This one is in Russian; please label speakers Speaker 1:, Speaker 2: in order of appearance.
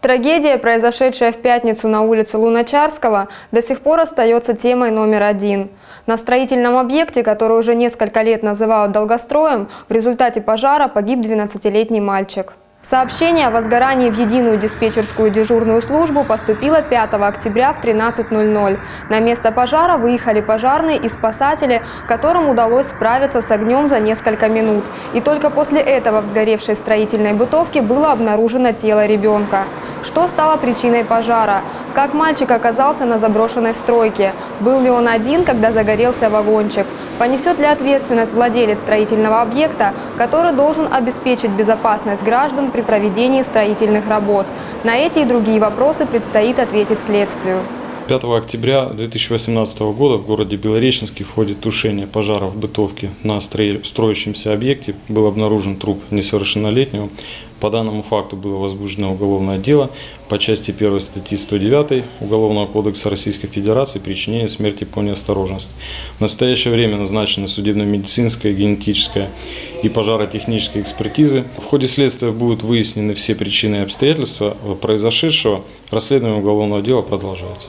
Speaker 1: Трагедия, произошедшая в пятницу на улице Луначарского, до сих пор остается темой номер один. На строительном объекте, который уже несколько лет называют долгостроем, в результате пожара погиб 12-летний мальчик. Сообщение о возгорании в единую диспетчерскую дежурную службу поступило 5 октября в 13.00. На место пожара выехали пожарные и спасатели, которым удалось справиться с огнем за несколько минут. И только после этого в сгоревшей строительной бытовке было обнаружено тело ребенка. Что стало причиной пожара? Как мальчик оказался на заброшенной стройке? Был ли он один, когда загорелся вагончик? Понесет ли ответственность владелец строительного объекта, который должен обеспечить безопасность граждан при проведении строительных работ? На эти и другие вопросы предстоит ответить следствию.
Speaker 2: 5 октября 2018 года в городе Белореченске в ходе тушения пожара в бытовке на строящемся объекте был обнаружен труп несовершеннолетнего. По данному факту было возбуждено уголовное дело по части 1 статьи 109 Уголовного кодекса Российской Федерации «Причинение смерти по неосторожности». В настоящее время назначена судебно-медицинская, генетическая и пожаротехническая экспертизы. В ходе следствия будут выяснены все причины и обстоятельства произошедшего. Расследование уголовного дела продолжается.